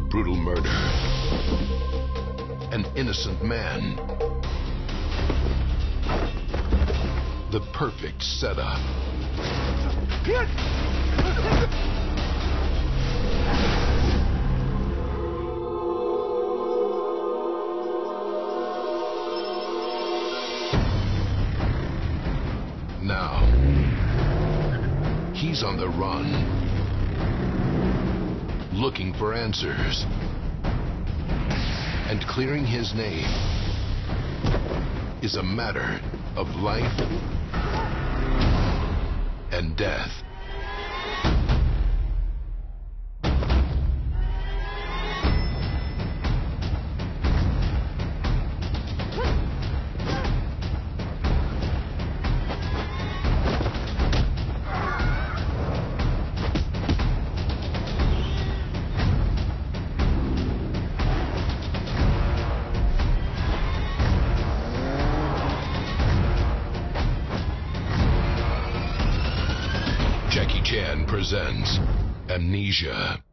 brutal murder. An innocent man. The perfect setup. Now, he's on the run, looking for answers. And clearing his name is a matter of life and death. Chan presents Amnesia.